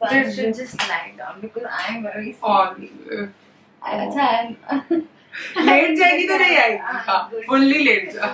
So I Just- should just lie down because I'm very और sleepy. अच्छा I'm- late जाएगी तो नहीं आएगी हाँ, हाँ. फुल्ली लेट जा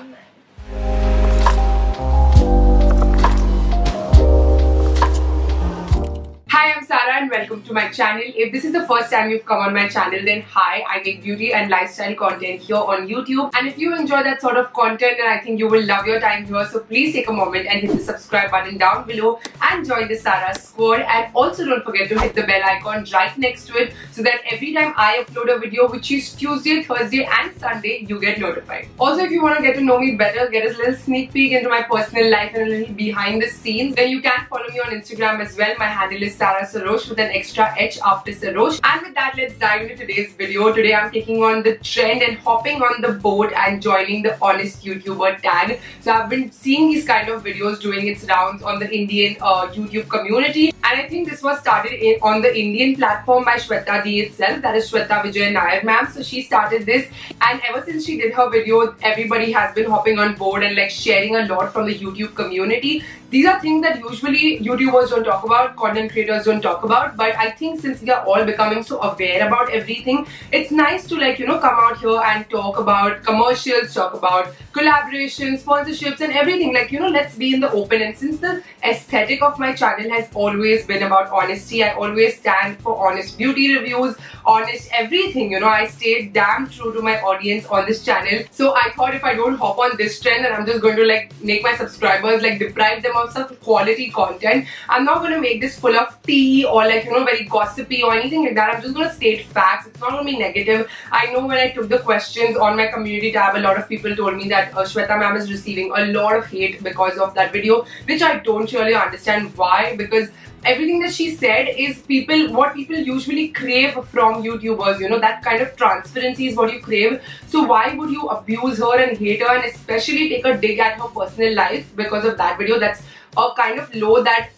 Sarah and welcome to my channel. If this is the first time you've come on my channel, then hi, I make beauty and lifestyle content here on YouTube. And if you enjoy that sort of content, then I think you will love your time here. So please take a moment and hit the subscribe button down below and join the Sarah squad. And also don't forget to hit the bell icon right next to it so that every time I upload a video, which is Tuesday, Thursday, and Sunday, you get notified. Also, if you want to get to know me better, get a little sneak peek into my personal life and a little behind the scenes, then you can follow me on Instagram as well. My handle is Sarah Sarosh with an extra H after Sarosh. And with that, let's dive into today's video. Today, I'm taking on the trend and hopping on the boat and joining the Honest YouTuber tag. So I've been seeing these kind of videos doing its rounds on the Indian uh, YouTube community. And I think this was started in, on the Indian platform by Shweta D itself. That is Shweta Vijay Nair ma'am. So she started this and ever since she did her video, everybody has been hopping on board and like sharing a lot from the YouTube community. These are things that usually YouTubers don't talk about, content creators don't talk about. But I think since we are all becoming so aware about everything, it's nice to like, you know, come out here and talk about commercials, talk about collaborations, sponsorships and everything. Like, you know, let's be in the open. And since the aesthetic of my channel has always been about honesty, I always stand for honest beauty reviews, honest everything. You know, I stayed damn true to my audience on this channel. So I thought if I don't hop on this trend and I'm just going to like make my subscribers like deprive them of some quality content, I'm not going to make this full of tea or like, you know, very gossipy or anything like that. I'm just going to state facts. It's not going to be negative. I know when I took the questions on my community tab, a lot of people told me that uh, Shweta ma'am is receiving a lot of hate because of that video, which I don't really understand why because everything that she said is people what people usually crave from youtubers you know that kind of transparency is what you crave. So why would you abuse her and hate her and especially take a dig at her personal life because of that video? That's a kind of low that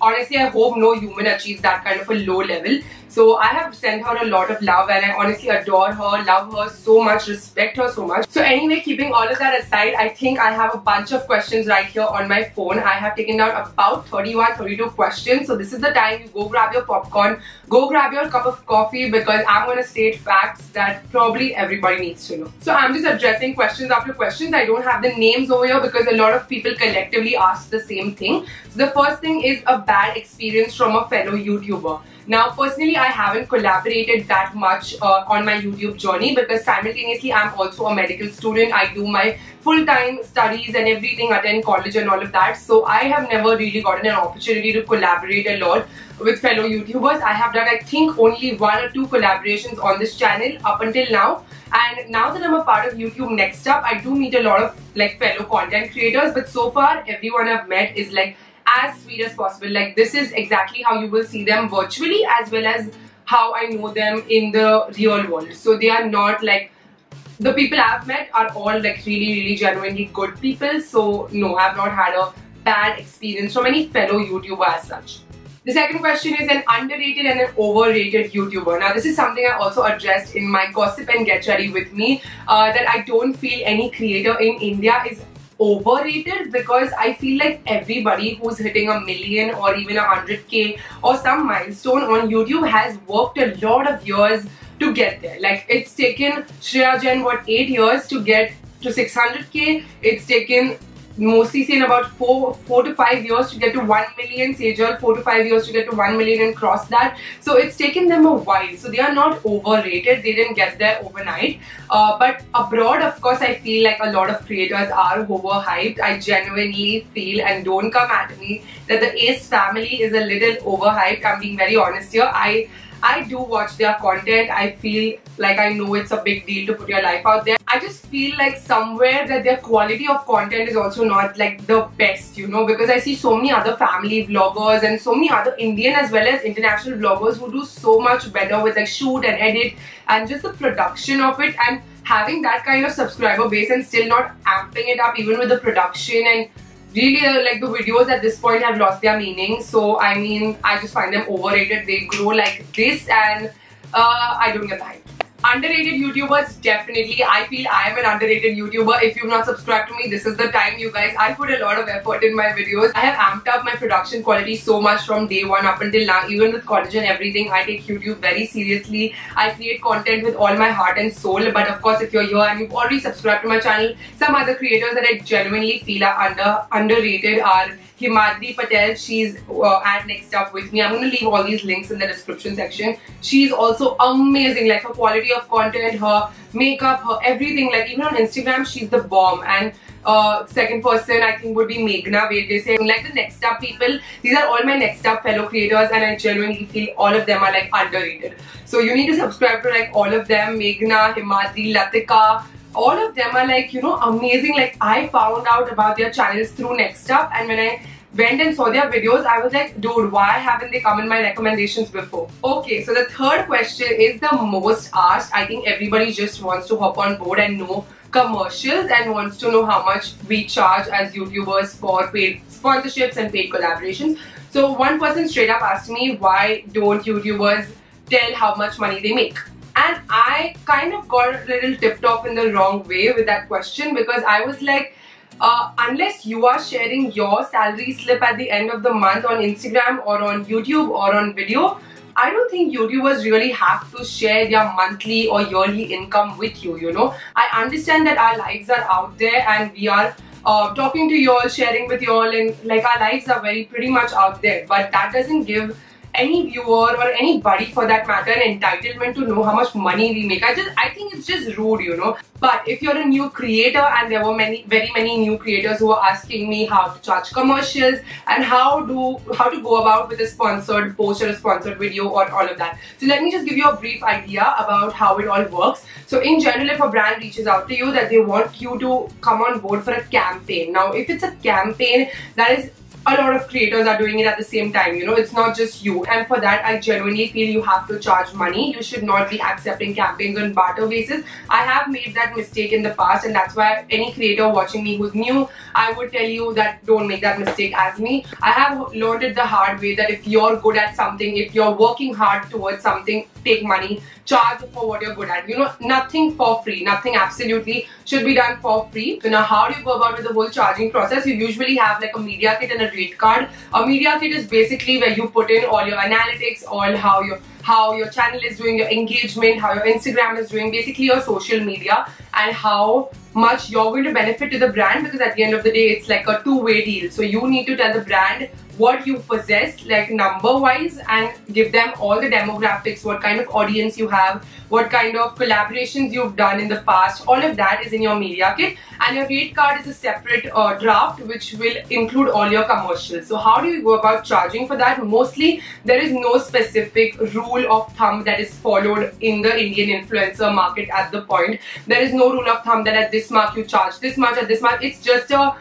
honestly i hope no human achieves that kind of a low level so I have sent her a lot of love and I honestly adore her, love her so much, respect her so much. So anyway, keeping all of that aside, I think I have a bunch of questions right here on my phone. I have taken down about 31, 32 questions. So this is the time you go grab your popcorn, go grab your cup of coffee because I'm going to state facts that probably everybody needs to know. So I'm just addressing questions after questions. I don't have the names over here because a lot of people collectively ask the same thing. So the first thing is a bad experience from a fellow YouTuber. Now, personally, I haven't collaborated that much uh, on my YouTube journey because simultaneously, I'm also a medical student. I do my full-time studies and everything, attend college and all of that. So I have never really gotten an opportunity to collaborate a lot with fellow YouTubers. I have done, I think, only one or two collaborations on this channel up until now. And now that I'm a part of YouTube Next Up, I do meet a lot of like fellow content creators. But so far, everyone I've met is like as sweet as possible. Like this is exactly how you will see them virtually as well as how I know them in the real world. So they are not like the people I've met are all like really really genuinely good people. So no, I've not had a bad experience from any fellow YouTuber as such. The second question is an underrated and an overrated YouTuber. Now, this is something I also addressed in my Gossip and Get Ready with me uh, that I don't feel any creator in India is overrated because I feel like everybody who's hitting a million or even a 100k or some milestone on YouTube has worked a lot of years to get there. Like it's taken Shreya Jain what 8 years to get to 600k. It's taken Mostly Sane about four four to five years to get to one million Sejal, four to five years to get to one million and cross that. So it's taken them a while. So they are not overrated. They didn't get there overnight. Uh, but abroad, of course, I feel like a lot of creators are overhyped. I genuinely feel and don't come at me that the Ace family is a little overhyped. I'm being very honest here. I I do watch their content. I feel like I know it's a big deal to put your life out there. I just feel like somewhere that their quality of content is also not like the best, you know, because I see so many other family vloggers and so many other Indian as well as international vloggers who do so much better with like shoot and edit and just the production of it and having that kind of subscriber base and still not amping it up even with the production and really uh, like the videos at this point have lost their meaning. So I mean I just find them overrated. They grow like this and uh, I don't get the hype underrated YouTubers, definitely. I feel I am an underrated YouTuber. If you've not subscribed to me, this is the time, you guys. I put a lot of effort in my videos. I have amped up my production quality so much from day one up until now. Even with college and everything, I take YouTube very seriously. I create content with all my heart and soul. But of course, if you're here and you've already subscribed to my channel, some other creators that I genuinely feel are under underrated are Himadri Patel, she's uh, at Next Up with me. I'm going to leave all these links in the description section. She's also amazing, like her quality of content, her makeup, her everything. Like even on Instagram, she's the bomb. And uh, second person I think would be Meghna say Like the Next Up people, these are all my Next Up fellow creators and I genuinely feel all of them are like underrated. So you need to subscribe to like all of them, Meghna, Himadri, Latika, all of them are like you know amazing like i found out about their channels through next up and when i went and saw their videos i was like dude why haven't they come in my recommendations before? Okay so the third question is the most asked. I think everybody just wants to hop on board and know commercials and wants to know how much we charge as youtubers for paid sponsorships and paid collaborations. So one person straight up asked me why don't youtubers tell how much money they make? And I kind of got a little tipped off in the wrong way with that question because I was like, uh, unless you are sharing your salary slip at the end of the month on Instagram or on YouTube or on video, I don't think YouTubers really have to share their monthly or yearly income with you, you know. I understand that our lives are out there and we are uh, talking to you all, sharing with you all and like our lives are very pretty much out there. But that doesn't give any viewer or anybody for that matter an entitlement to know how much money we make. I just I think it's just rude, you know. But if you're a new creator and there were many very many new creators who are asking me how to charge commercials and how do how to go about with a sponsored post or a sponsored video or all of that. So let me just give you a brief idea about how it all works. So in general if a brand reaches out to you that they want you to come on board for a campaign. Now if it's a campaign that is a lot of creators are doing it at the same time you know it's not just you. And for that I genuinely feel you have to charge money. You should not be accepting campaigns on barter basis. I have made that mistake in the past and that's why any creator watching me who's new I would tell you that don't make that mistake as me. I have learned it the hard way that if you're good at something if you're working hard towards something take money charge for what you're good at you know nothing for free nothing absolutely should be done for free. So now how do you go about with the whole charging process? You usually have like a media kit and a rate card. A media kit is basically where you put in all your analytics all how your how your channel is doing your engagement how your instagram is doing basically your social media and how much you're going to benefit to the brand because at the end of the day it's like a two-way deal. So you need to tell the brand what you possess like number wise and give them all the demographics what kind of audience you have what kind of collaborations you've done in the past. All of that is in your media kit. And your rate card is a separate uh, draft which will include all your commercials. So how do you go about charging for that? Mostly there is no specific rule of thumb that is followed in the indian influencer market at the point. There is no rule of thumb that at this mark you charge this much at this mark it's just a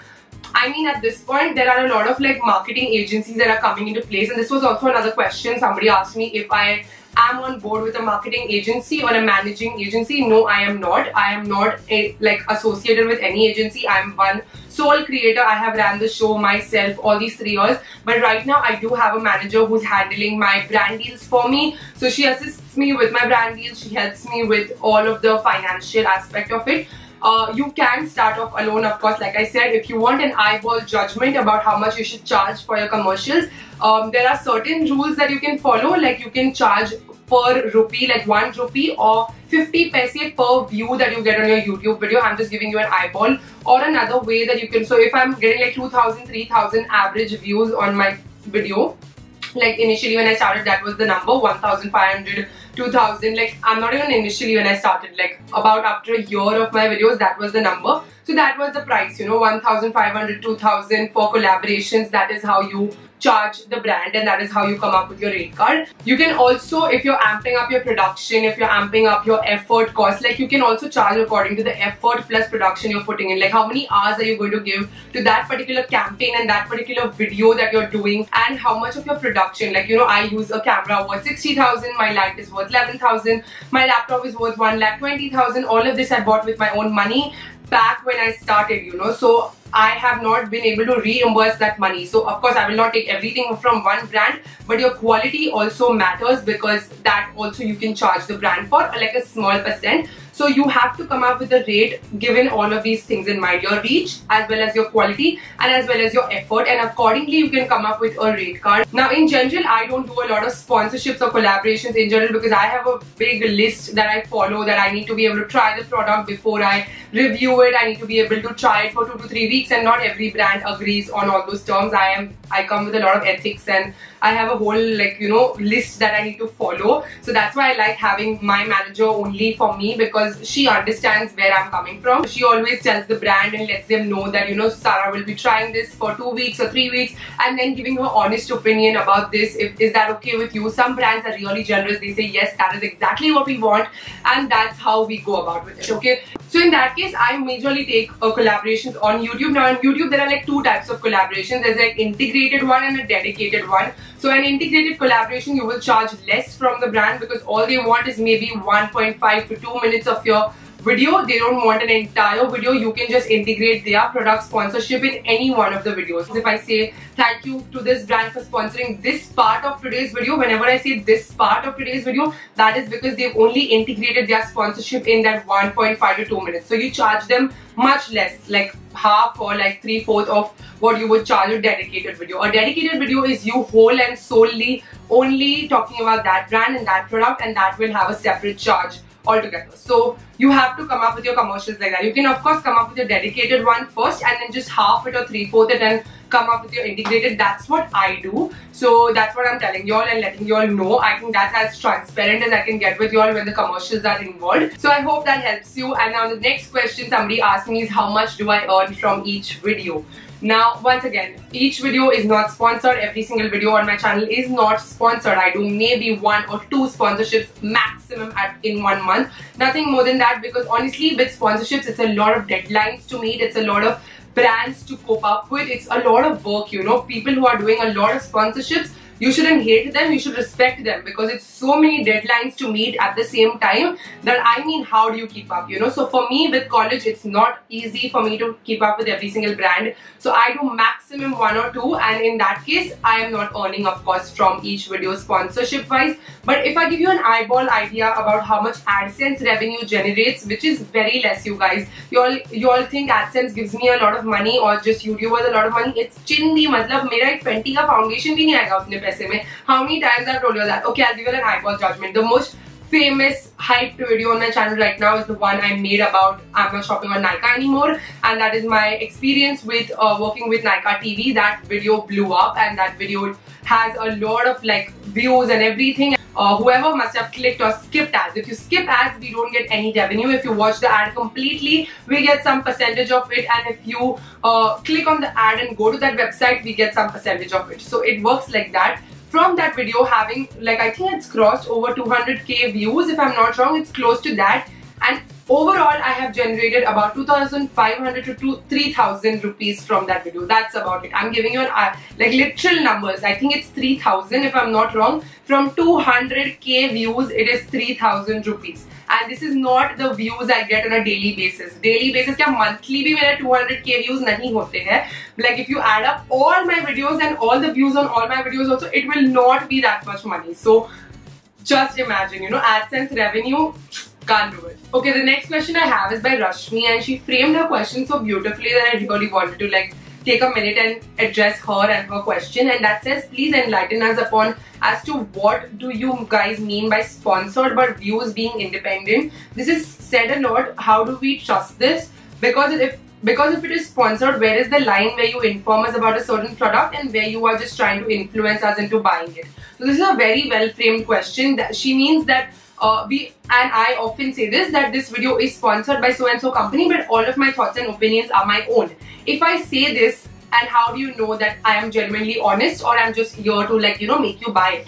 I mean at this point there are a lot of like marketing agencies that are coming into place. And this was also another question somebody asked me. If I am on board with a marketing agency or a managing agency. No I am not. I am not a, like associated with any agency. I am one sole creator. I have ran the show myself all these three years. But right now I do have a manager who's handling my brand deals for me. So she assists me with my brand deals. She helps me with all of the financial aspect of it uh, you can start off alone of course. Like I said if you want an eyeball judgment about how much you should charge for your commercials um, there are certain rules that you can follow. Like you can charge per rupee like 1 rupee or 50 paise per view that you get on your YouTube video. I'm just giving you an eyeball. Or another way that you can so if I'm getting like 2000 3000 average views on my video like initially when I started that was the number 1500 2000 like I'm not even initially when I started like about after a year of my videos that was the number. So that was the price you know 1500 2000 for collaborations that is how you charge the brand and that is how you come up with your rate card. You can also, if you're amping up your production, if you're amping up your effort cost, like you can also charge according to the effort plus production you're putting in. Like how many hours are you going to give to that particular campaign and that particular video that you're doing and how much of your production. Like, you know, I use a camera worth 60,000, my light is worth 11,000, my laptop is worth 1 lakh 20,000. All of this I bought with my own money back when I started, you know. So I have not been able to reimburse that money. So of course I will not take everything from one brand, but your quality also matters because that also you can charge the brand for like a small percent. So you have to come up with a rate given all of these things in mind, your reach as well as your quality and as well as your effort and accordingly you can come up with a rate card. Now in general, I don't do a lot of sponsorships or collaborations in general because I have a big list that I follow that I need to be able to try the product before I review it. I need to be able to try it for two to three weeks and not every brand agrees on all those terms. I am I come with a lot of ethics and I have a whole like you know list that I need to follow. So that's why I like having my manager only for me because she understands where I'm coming from. She always tells the brand and lets them know that you know Sarah will be trying this for two weeks or three weeks and then giving her honest opinion about this. If, is that okay with you? Some brands are really generous. They say yes, that is exactly what we want and that's how we go about with it. Okay. So in that case, I majorly take uh, collaborations on YouTube. Now on YouTube, there are like two types of collaborations. There's like integrated one and a dedicated one. So an integrated collaboration, you will charge less from the brand because all they want is maybe 1.5 to 2 minutes of your video they don't want an entire video. You can just integrate their product sponsorship in any one of the videos. If i say thank you to this brand for sponsoring this part of today's video whenever i say this part of today's video that is because they've only integrated their sponsorship in that 1.5 to 2 minutes. So you charge them much less like half or like three-fourth of what you would charge a dedicated video. A dedicated video is you whole and solely only talking about that brand and that product and that will have a separate charge altogether. So you have to come up with your commercials like that. You can of course come up with your dedicated one first and then just half it or three-fourth it and come up with your integrated. That's what I do. So that's what I'm telling y'all and letting y'all know. I think that's as transparent as I can get with y'all when the commercials are involved. So I hope that helps you. And now the next question somebody asked me is how much do I earn from each video? Now, once again, each video is not sponsored. Every single video on my channel is not sponsored. I do maybe one or two sponsorships maximum at in one month. Nothing more than that because honestly, with sponsorships, it's a lot of deadlines to meet. It's a lot of brands to cope up with. It's a lot of work, you know. People who are doing a lot of sponsorships you shouldn't hate them you should respect them because it's so many deadlines to meet at the same time that I mean how do you keep up you know? So for me with college it's not easy for me to keep up with every single brand. So I do maximum one or two and in that case I am not earning of course from each video sponsorship wise but if I give you an eyeball idea about how much AdSense revenue generates which is very less you guys you all you all think AdSense gives me a lot of money or just YouTubers a lot of money it's chindi matlab mera ek 20 ka foundation bhi nahi aayega utne how many times I've told you that? Okay, I'll give you an eyeball judgment. The most famous hyped video on my channel right now is the one I made about I'm not shopping on Nykaa anymore and that is my experience with uh, working with Nykaa TV. That video blew up and that video has a lot of like views and everything. Uh, whoever must have clicked or skipped ads. If you skip ads, we don't get any revenue. If you watch the ad completely, we get some percentage of it. And if you uh, click on the ad and go to that website, we get some percentage of it. So it works like that from that video having like I think it's crossed over 200k views if I'm not wrong it's close to that and overall I have generated about 2500 to 3000 rupees from that video that's about it I'm giving you an uh, like literal numbers I think it's 3000 if I'm not wrong from 200k views it is 3000 rupees and this is not the views I get on a daily basis. Daily basis क्या monthly भी मेरे 200k views नहीं होते हैं. Like if you add up all my videos and all the views on all my videos also, it will not be that much money. So just imagine, you know, AdSense revenue can't do it. Okay, the next question I have is by Rashmi and she framed her question so beautifully that I really wanted to like take a minute and address her and her question and that says please enlighten us upon as to what do you guys mean by sponsored but views being independent? This is said a lot. How do we trust this? Because if because if it is sponsored where is the line where you inform us about a certain product and where you are just trying to influence us into buying it? So this is a very well framed question. That she means that uh, we and I often say this that this video is sponsored by so and so company but all of my thoughts and opinions are my own. If I say this and how do you know that I am genuinely honest or I'm just here to like you know make you buy it?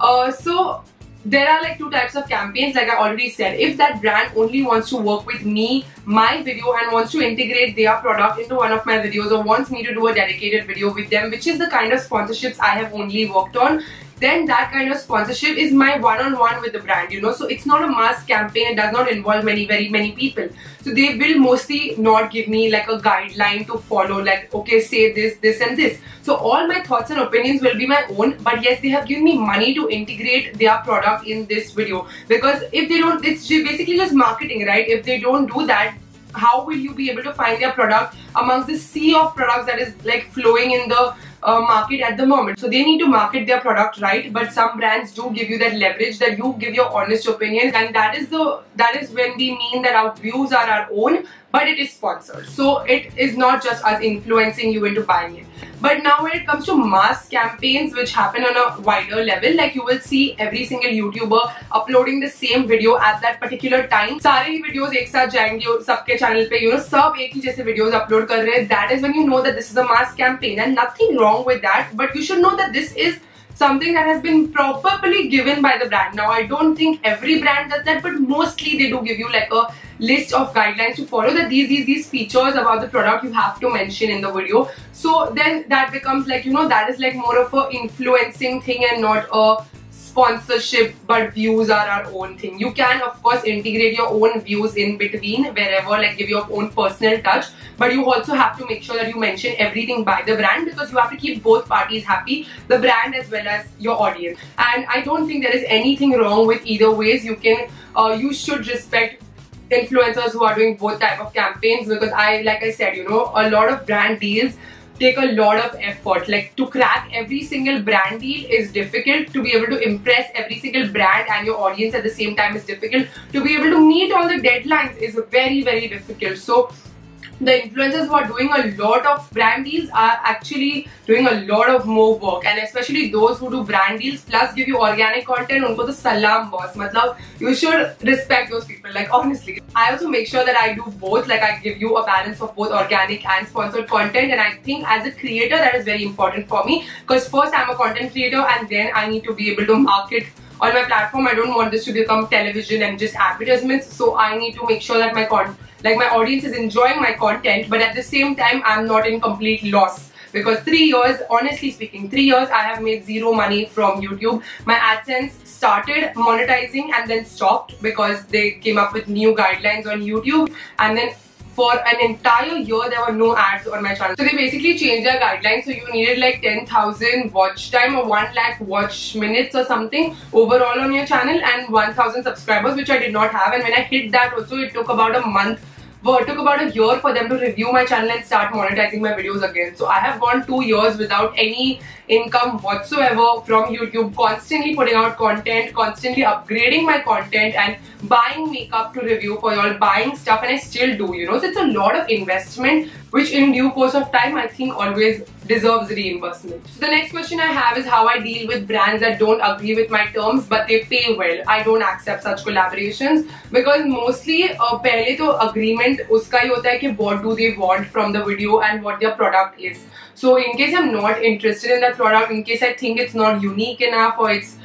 Uh, so there are like two types of campaigns like I already said. If that brand only wants to work with me my video and wants to integrate their product into one of my videos or wants me to do a dedicated video with them which is the kind of sponsorships I have only worked on then that kind of sponsorship is my one-on-one with the brand you know. So it's not a mass campaign it does not involve many very many people. So they will mostly not give me like a guideline to follow like okay say this this and this. So all my thoughts and opinions will be my own but yes they have given me money to integrate their product in this video. Because if they don't it's basically just marketing right? If they don't do that how will you be able to find their product amongst the sea of products that is like flowing in the uh, market at the moment. So they need to market their product right, but some brands do give you that leverage that you give your honest opinion, and that is the that is when we mean that our views are our own, but it is sponsored. So it is not just us influencing you into buying it. But now when it comes to mass campaigns which happen on a wider level, like you will see every single YouTuber uploading the same video at that particular time. सारे ही videos एक साथ जाएंगे सबके channel पे, you know, सब एक ही जैसे videos upload कर रहे हैं. That is when you know that this is a mass campaign and nothing wrong with that. But you should know that this is something that has been properly given by the brand. Now, I don't think every brand does that, but mostly they do give you like a list of guidelines to follow that these, these, these features about the product you have to mention in the video. So then that becomes like, you know, that is like more of a influencing thing and not a sponsorship but views are our own thing. You can of course integrate your own views in between wherever like give your own personal touch but you also have to make sure that you mention everything by the brand because you have to keep both parties happy the brand as well as your audience. And i don't think there is anything wrong with either ways. You can uh, you should respect influencers who are doing both type of campaigns because i like i said you know a lot of brand deals take a lot of effort. Like to crack every single brand deal is difficult. To be able to impress every single brand and your audience at the same time is difficult. To be able to meet all the deadlines is very, very difficult. So the influencers who are doing a lot of brand deals are actually doing a lot of more work. And especially those who do brand deals plus give you organic content unko to salam boss. matlab you should respect those people. Like honestly i also make sure that i do both. Like i give you a balance of both organic and sponsored content. And i think as a creator that is very important for me. Because first i'm a content creator and then i need to be able to market on my platform i don't want this to become television and just advertisements. So i need to make sure that my content like my audience is enjoying my content but at the same time I'm not in complete loss. Because three years honestly speaking three years I have made zero money from YouTube. My AdSense started monetizing and then stopped because they came up with new guidelines on YouTube. And then for an entire year there were no ads on my channel. So they basically changed their guidelines so you needed like 10,000 watch time or 1 lakh watch minutes or something overall on your channel and 1,000 subscribers which I did not have and when I hit that also it took about a month well, it took about a year for them to review my channel and start monetizing my videos again. So I have gone two years without any income whatsoever from YouTube, constantly putting out content, constantly upgrading my content and buying makeup to review for y'all, buying stuff and I still do, you know. So it's a lot of investment which in due course of time I think always deserves reimbursement. So the next question I have is how I deal with brands that don't agree with my terms but they pay well. I don't accept such collaborations because mostly uh, पहले तो agreement उसका ही होता है कि what do they want from the video and what their product is. So in case I'm not interested in that product, in case I think it's not unique enough or it's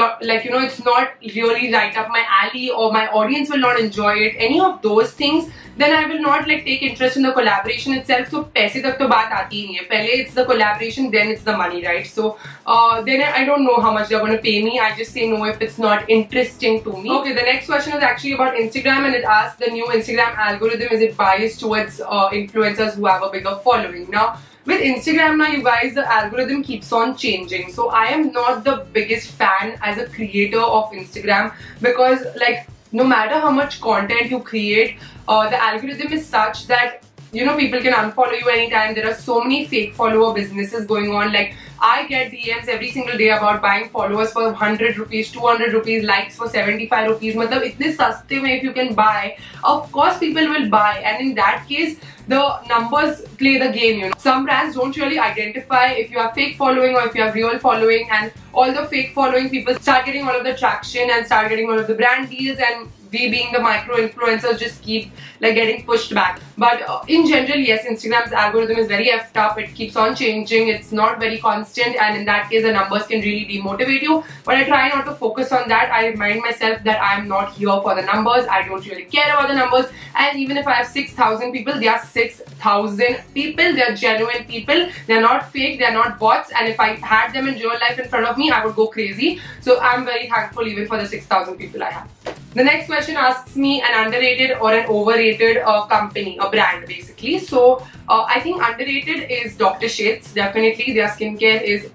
not like you know it's not really right up my alley or my audience will not enjoy it any of those things then I will not like take interest in the collaboration itself. So paise tak to baat aati hi nahi hai. Pehle it's the collaboration then it's the money right? So uh, then I don't know how much they're going to pay me. I just say no if it's not interesting to me. Okay the next question is actually about Instagram and it asks the new Instagram algorithm is it biased towards uh, influencers who have a bigger following? Now with Instagram now you guys the algorithm keeps on changing. So I am not the biggest fan as a creator of Instagram because like no matter how much content you create uh, the algorithm is such that you know people can unfollow you anytime. There are so many fake follower businesses going on. Like I get DMs every single day about buying followers for 100 rupees 200 rupees likes for 75 rupees. matlab itne saste mein if you can buy of course people will buy. And in that case the numbers play the game you know. Some brands don't really identify if you have fake following or if you have real following. And all the fake following people start getting all of the traction and start getting all of the brand deals and we being the micro influencers just keep like getting pushed back. But uh, in general, yes, Instagram's algorithm is very effed up. It keeps on changing. It's not very constant, and in that case, the numbers can really demotivate you. But I try not to focus on that. I remind myself that I'm not here for the numbers. I don't really care about the numbers. And even if I have 6,000 people, they are 6,000 people. They are genuine people. They are not fake. They are not bots. And if I had them in real life in front of me, I would go crazy. So I'm very thankful even for the 6,000 people I have. The next question asks me an underrated or an overrated uh, company, a brand basically. So uh, I think underrated is Dr. Sheth's. Definitely their skincare is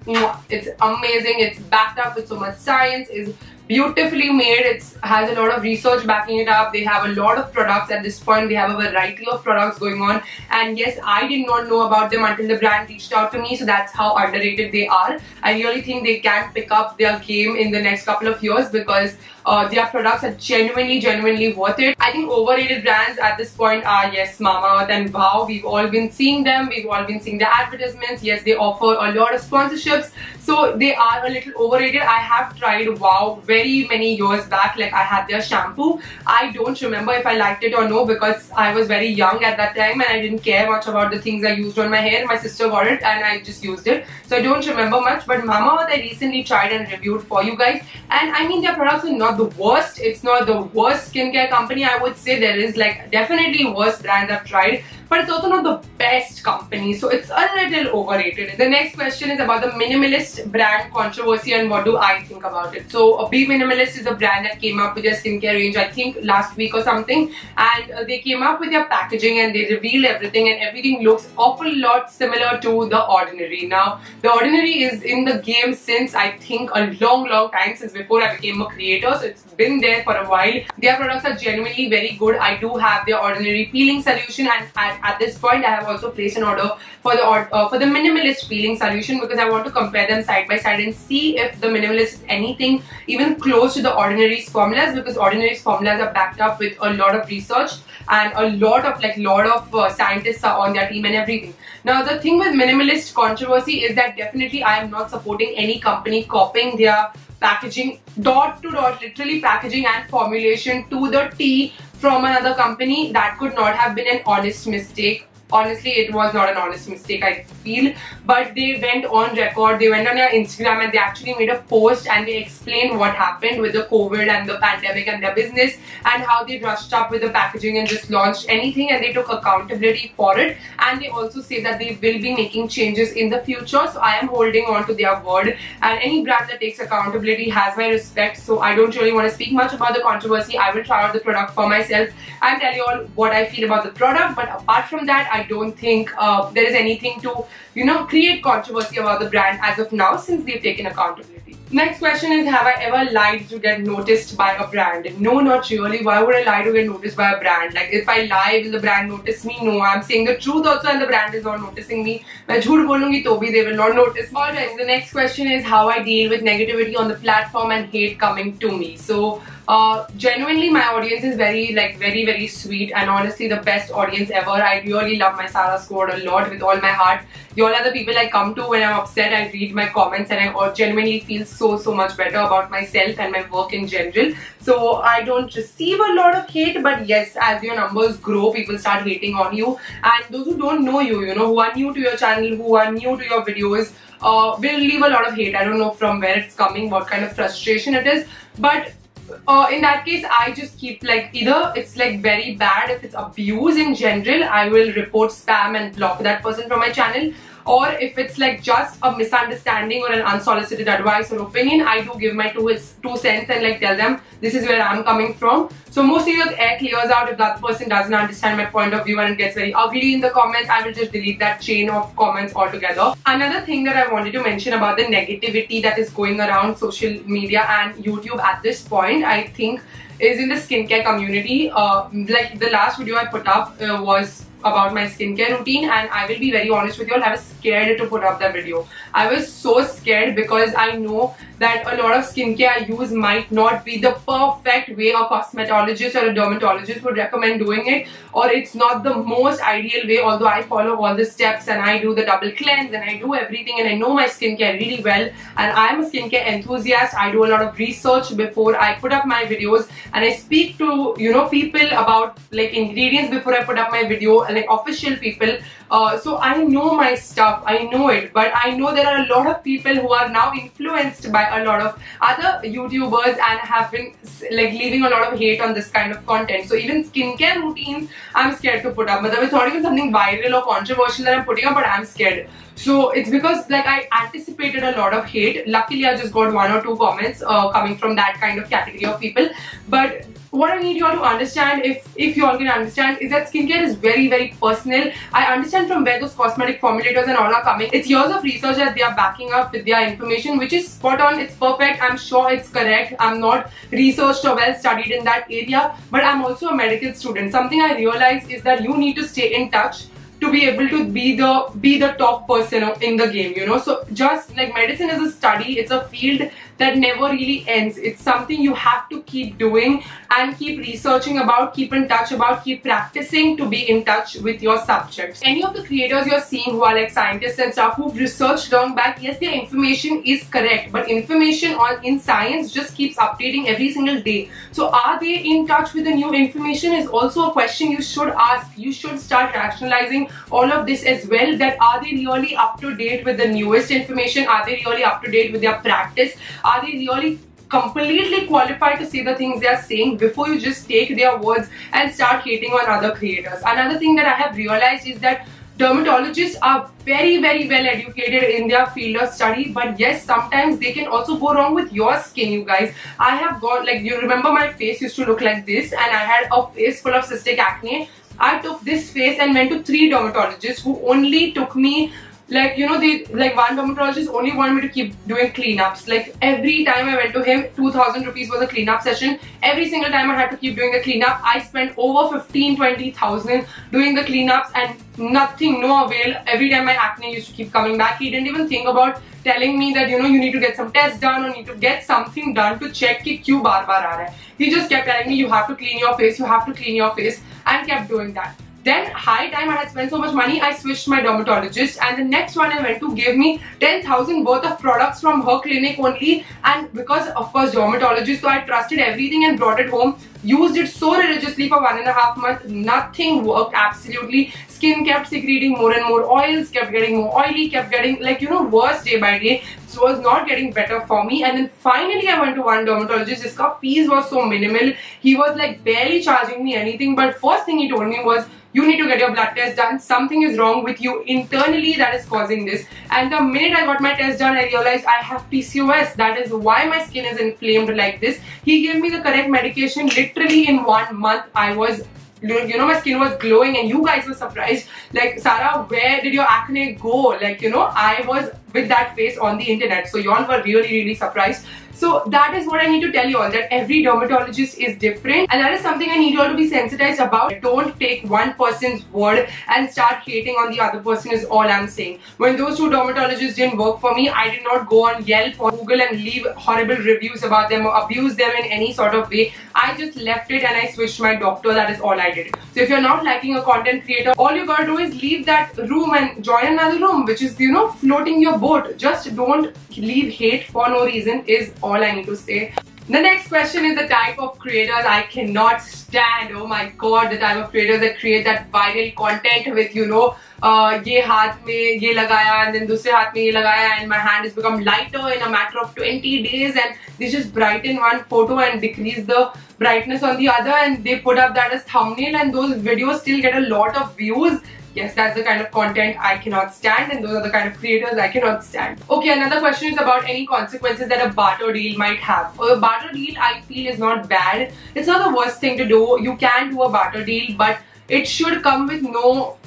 it's amazing. It's backed up with so much science. is beautifully made. It has a lot of research backing it up. They have a lot of products at this point. They have a variety of products going on. And yes, I did not know about them until the brand reached out to me. So that's how underrated they are. I really think they can pick up their game in the next couple of years because uh, their products are genuinely, genuinely worth it. I think overrated brands at this point are, yes, Mamaearth and Wow. We've all been seeing them. We've all been seeing the advertisements. Yes, they offer a lot of sponsorships. So they are a little overrated. I have tried Wow very many years back. Like I had their shampoo. I don't remember if I liked it or no because I was very young at that time and I didn't care much about the things I used on my hair. My sister got it and I just used it. So I don't remember much. But Mamaearth I recently tried and reviewed for you guys. And I mean their products are not the worst. It's not the worst skincare company. I would say there is like definitely worse brands I've tried but it's also not the best company so it's a little overrated. The next question is about the minimalist brand controversy and what do I think about it. So Be Minimalist is a brand that came up with their skincare range I think last week or something and uh, they came up with their packaging and they revealed everything and everything looks awful lot similar to The Ordinary. Now The Ordinary is in the game since I think a long long time since before I became a creator so it's been there for a while. Their products are genuinely very good. I do have their Ordinary peeling solution and at this point I have also placed an order for the uh, for the minimalist peeling solution because I want to compare them side by side and see if the minimalist is anything even close to the ordinary's formulas because ordinary's formulas are backed up with a lot of research and a lot of like lot of uh, scientists are on their team and everything. Now the thing with minimalist controversy is that definitely I am not supporting any company copying their packaging dot to dot literally packaging and formulation to the T from another company that could not have been an honest mistake honestly it was not an honest mistake I feel. But they went on record they went on their Instagram and they actually made a post and they explained what happened with the COVID and the pandemic and their business and how they rushed up with the packaging and just launched anything and they took accountability for it. And they also say that they will be making changes in the future. So I am holding on to their word. And any brand that takes accountability has my respect. So I don't really want to speak much about the controversy. I will try out the product for myself and tell you all what I feel about the product. But apart from that I don't think uh, there is anything to, you know, create controversy about the brand as of now since they've taken accountability. Next question is, have I ever lied to get noticed by a brand? No, not really. Why would I lie to get noticed by a brand? Like, if I lie, will the brand notice me? No, I'm saying the truth also and the brand is not noticing me. मैं झूठ बोलूंगी तो भी they will not notice me. Alright, the next question is how I deal with negativity on the platform and hate coming to me. So, uh, genuinely, my audience is very, like, very, very sweet and honestly the best audience ever. I really love my Sarah squad a lot with all my heart. You all are the people I come to when I'm upset. I read my comments and I genuinely feel so, so much better about myself and my work in general. So I don't receive a lot of hate, but yes, as your numbers grow, people start hating on you. And those who don't know you, you know, who are new to your channel, who are new to your videos, uh, will leave a lot of hate. I don't know from where it's coming, what kind of frustration it is. But uh, in that case I just keep like either it's like very bad if it's abuse in general I will report spam and block that person from my channel or if it's like just a misunderstanding or an unsolicited advice or opinion, I do give my two, two cents and like tell them this is where I'm coming from. So mostly the air clears out if that person doesn't understand my point of view and it gets very ugly in the comments, I will just delete that chain of comments altogether. Another thing that I wanted to mention about the negativity that is going around social media and YouTube at this point, I think is in the skincare community. Uh, like the last video I put up uh, was about my skincare routine and I will be very honest with you all, I was scared to put up that video. I was so scared because I know that a lot of skincare I use might not be the perfect way a cosmetologist or a dermatologist would recommend doing it or it's not the most ideal way although I follow all the steps and I do the double cleanse and I do everything and I know my skincare really well and I'm a skincare enthusiast. I do a lot of research before I put up my videos and I speak to you know people about like ingredients before I put up my video like official people uh, so I know my stuff, I know it, but I know there are a lot of people who are now influenced by a lot of other YouTubers and have been like leaving a lot of hate on this kind of content. So even skincare routines, I'm scared to put up. But it's not even something viral or controversial that I'm putting up, but I'm scared. So it's because like I anticipated a lot of hate. Luckily, I just got one or two comments uh, coming from that kind of category of people. But what I need you all to understand, if if you all can understand, is that skincare is very very personal. I understand from where those cosmetic formulators and all are coming. It's years of research that they are backing up with their information, which is spot on. It's perfect. I'm sure it's correct. I'm not researched or well studied in that area, but I'm also a medical student. Something I realize is that you need to stay in touch to be able to be the be the top person in the game you know so just like medicine is a study it's a field that never really ends. It's something you have to keep doing and keep researching about, keep in touch about, keep practicing to be in touch with your subjects. Any of the creators you're seeing who are like scientists and stuff who've researched long back, yes, their information is correct, but information on in science just keeps updating every single day. So are they in touch with the new information is also a question you should ask. You should start rationalizing all of this as well that are they really up to date with the newest information? Are they really up to date with their practice? Are they really completely qualified to say the things they are saying before you just take their words and start hating on other creators. Another thing that I have realized is that dermatologists are very very well educated in their field of study but yes sometimes they can also go wrong with your skin you guys i have got like you remember my face used to look like this and i had a face full of cystic acne i took this face and went to three dermatologists who only took me like you know the like one dermatologist only wanted me to keep doing cleanups. Like every time i went to him 2000 rupees was a cleanup session. Every single time i had to keep doing the cleanup i spent over 15 20000 doing the cleanups and nothing no avail. Every time my acne used to keep coming back. He didn't even think about telling me that you know you need to get some tests done or need to get something done to check ki क्यों bar bar aa hai he just kept telling me you have to clean your face you have to clean your face and kept doing that then high time I had spent so much money, I switched my dermatologist. And the next one I went to gave me 10,000 worth of products from her clinic only. And because of course dermatologist so I trusted everything and brought it home. Used it so religiously for one and a half months nothing worked absolutely. Skin kept secreting more and more oils kept getting more oily kept getting like you know worse day by day. So was not getting better for me. And then finally I went to one dermatologist. His fees was so minimal. He was like barely charging me anything. But first thing he told me was you need to get your blood test done. Something is wrong with you internally that is causing this. And the minute I got my test done, I realized I have PCOS. That is why my skin is inflamed like this. He gave me the correct medication. Literally in one month, I was you know my skin was glowing and you guys were surprised like Sarah where did your acne go like you know I was with that face on the internet so y'all were really really surprised so that is what I need to tell you all that every dermatologist is different and that is something I need you all to be sensitized about. Don't take one person's word and start hating on the other person is all I'm saying. When those two dermatologists didn't work for me, I did not go on Yelp or Google and leave horrible reviews about them or abuse them in any sort of way. I just left it and I switched my doctor. That is all I did. So if you're not liking a content creator, all you gotta do is leave that room and join another room which is, you know, floating your boat Just don't leave hate for no reason is all I need to say. The next question is the type of creators I cannot stand. Oh my god, the type of creators that create that viral content with, you know, uh, ये हाथ में ये लगाया and then दूसरे हाथ में ये लगाया and my hand has become lighter in a matter of 20 days and they just brighten one photo and decrease the brightness on the other and they put up that as thumbnail and those videos still get a lot of views Yes, that's the kind of content I cannot stand and those are the kind of creators I cannot stand. Okay, another question is about any consequences that a barter deal might have. A barter deal I feel is not bad. It's not the worst thing to do. You can do a barter deal but it should come with no,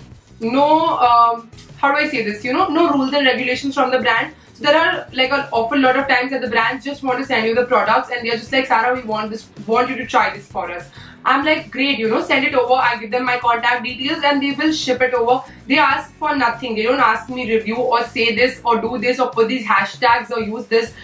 no, um, how do I say this, you know, no rules and regulations from the brand there are like an awful lot of times that the brands just want to send you the products and they're just like Sarah we want this want you to try this for us I'm like great you know send it over. I give them my contact details and they will ship it over. They ask for nothing. They don't ask me review or say this or do this or put these hashtags or use this.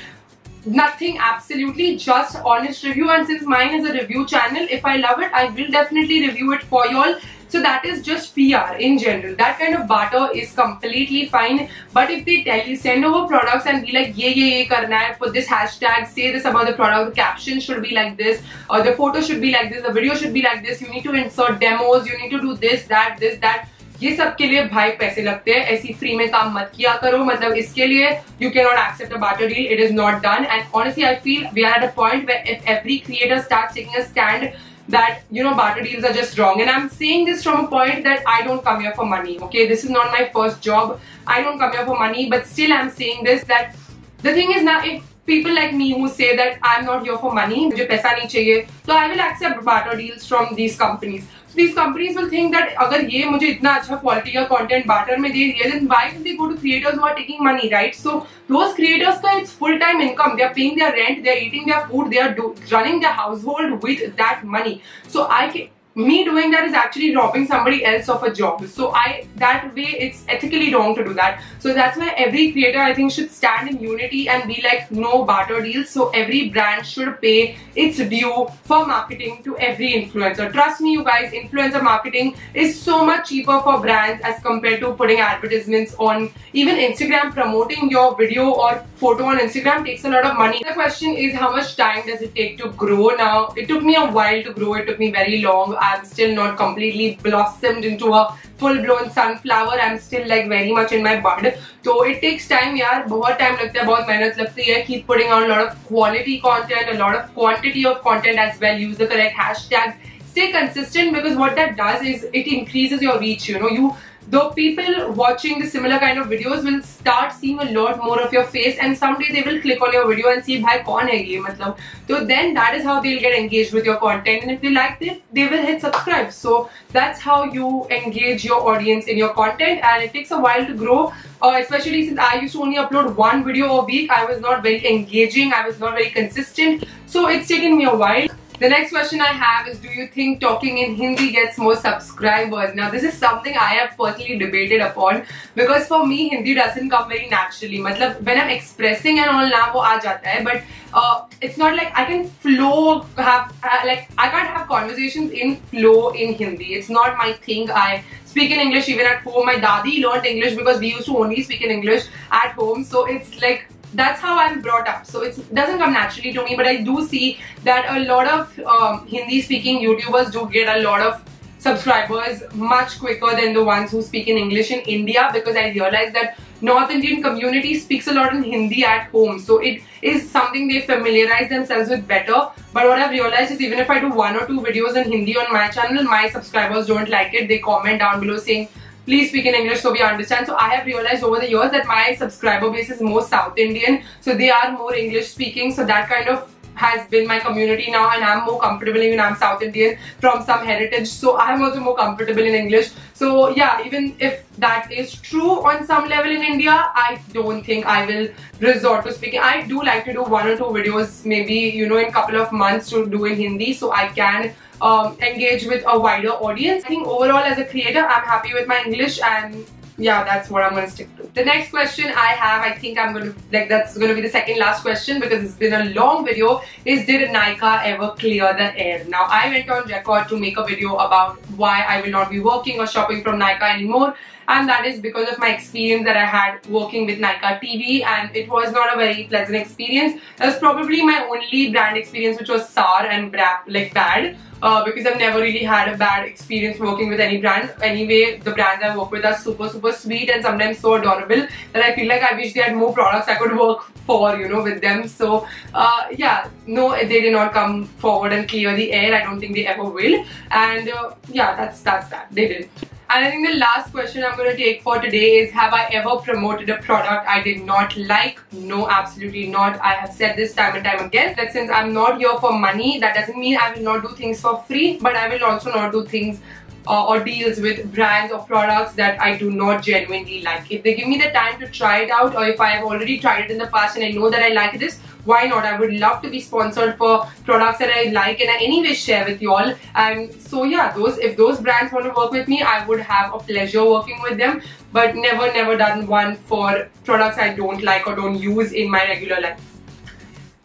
Nothing absolutely just honest review. And since mine is a review channel if I love it I will definitely review it for y'all so that is just PR in general. That kind of barter is completely fine. But if they tell you, send over products and be like, yeah, yeah, yeah, karna hai, put this hashtag, say this about the product, the caption should be like this, or the photo should be like this, the video should be like this, you need to insert demos, you need to do this, that, this, that. ये सब के लिए भाई पैसे लगते हैं ऐसी free में काम मत किया करो मतलब इसके लिए you can not accept a better deal it is not done and honestly I feel we are at a point where if every creator start taking a stand that you know barter deals are just wrong. And i'm saying this from a point that i don't come here for money okay? This is not my first job. I don't come here for money but still i'm saying this that the thing is now if people like me who say that i'm not here for money so i will accept barter deals from these companies this companies will think that अगर ये मुझे इतना अच्छा quality का content water में दे रही है then why will they go to creators who are taking money right so those creators का it's full time income they are paying their rent they are eating their food they are running their household with that money so I me doing that is actually robbing somebody else of a job. So i that way it's ethically wrong to do that. So that's why every creator i think should stand in unity and be like no barter deals. So every brand should pay its due for marketing to every influencer. Trust me you guys influencer marketing is so much cheaper for brands as compared to putting advertisements on even instagram promoting your video or photo on instagram takes a lot of money. The question is how much time does it take to grow? Now it took me a while to grow. It took me very long I'm still not completely blossomed into a full-blown sunflower. I'm still like very much in my bud. So it takes time यार बहुत time लगता है बहुत मेहनत लगती है keep putting out a lot of quality content a lot of quantity of content as well use the correct hashtags stay consistent because what that does is it increases your reach you know you though people watching the similar kind of videos will start seeing a lot more of your face and someday they will click on your video and see bhai kaun hai ye matlab so then that is how they'll get engaged with your content. And if they like it they will hit subscribe. So that's how you engage your audience in your content. And it takes a while to grow uh, especially since I used to only upload one video a week. I was not very engaging. I was not very consistent. So it's taken me a while the next question I have is do you think talking in Hindi gets more subscribers? Now this is something I have personally debated upon because for me Hindi doesn't come very naturally. Matlab, when I'm expressing and all now wo aa but uh, it's not like I can flow have uh, like I can't have conversations in flow in Hindi. It's not my thing. I speak in English even at home. My dadi learned English because we used to only speak in English at home. So it's like that's how I'm brought up. So it doesn't come naturally to me, but I do see that a lot of um, Hindi speaking YouTubers do get a lot of subscribers much quicker than the ones who speak in English in India because I realize that North Indian community speaks a lot in Hindi at home. So it is something they familiarize themselves with better. But what I've realized is even if I do one or two videos in Hindi on my channel, my subscribers don't like it. They comment down below saying, please speak in English so we understand. So I have realized over the years that my subscriber base is more South Indian. So they are more English speaking. So that kind of has been my community now and I'm more comfortable even I'm South Indian from some heritage so I'm also more comfortable in English so yeah even if that is true on some level in India I don't think I will resort to speaking I do like to do one or two videos maybe you know in couple of months to do in Hindi so I can um, engage with a wider audience. I think overall as a creator, I'm happy with my English and yeah, that's what I'm to stick to. The next question I have, I think I'm to, like that's to be the second last question because it's been a long video, is did Nykaa ever clear the air? Now, I went on record to make a video about why I will not be working or shopping from Nykaa anymore and that is because of my experience that I had working with Nykaa TV and it was not a very pleasant experience. That was probably my only brand experience which was sour and like bad uh, because I've never really had a bad experience working with any brand. Anyway, the brands I work with are super super sweet and sometimes so adorable that I feel like I wish they had more products I could work for, you know, with them. So uh, yeah, no, they did not come forward and clear the air. I don't think they ever will. And uh, yeah, that's that's that. They did. And I think the last question I'm going to take for today is have I ever promoted a product I did not like? No, absolutely not. I have said this time and time again that since I'm not here for money, that doesn't mean I will not do things for free, but I will also not do things uh, or deals with brands or products that I do not genuinely like. If they give me the time to try it out or if I have already tried it in the past and I know that I like this, why not? I would love to be sponsored for products that I like and I anyway share with you all. And so yeah, those if those brands want to work with me, I would have a pleasure working with them. But never, never done one for products I don't like or don't use in my regular life.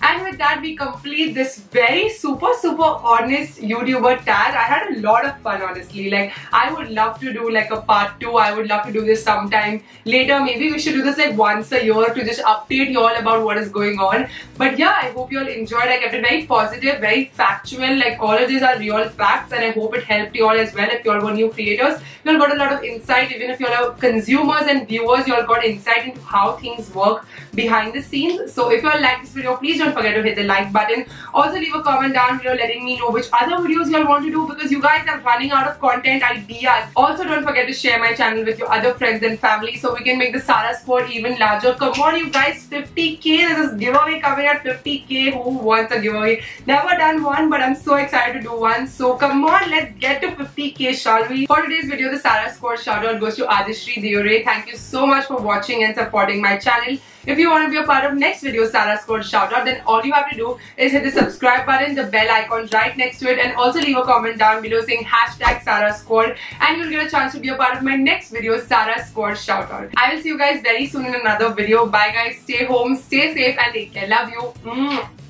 And with that, we complete this very super, super honest YouTuber tag. I had a lot of fun, honestly. Like, I would love to do like a part two. I would love to do this sometime later. Maybe we should do this like once a year to just update you all about what is going on. But yeah, I hope you all enjoyed. I kept it very positive, very factual. Like, all of these are real facts, and I hope it helped you all as well. If you all were new creators, you all got a lot of insight. Even if you all are consumers and viewers, you all got insight into how things work behind the scenes. So if you all like this video, please don't don't forget to hit the like button. Also leave a comment down below letting me know which other videos you all want to do because you guys are running out of content ideas. Also don't forget to share my channel with your other friends and family so we can make the Sarah squad even larger. Come on you guys, 50k. There's a giveaway coming at 50k. Who wants a giveaway? Never done one but I'm so excited to do one. So come on, let's get to 50k shall we? For today's video, the Sarah squad shout out goes to Adishri Deore. Thank you so much for watching and supporting my channel. If you want to be a part of next video Sarah Squad shoutout, then all you have to do is hit the subscribe button, the bell icon right next to it, and also leave a comment down below saying hashtag Sarah Squad, and you'll get a chance to be a part of my next video, Sarah Squad shoutout. I will see you guys very soon in another video. Bye guys, stay home, stay safe, and take care. Love you.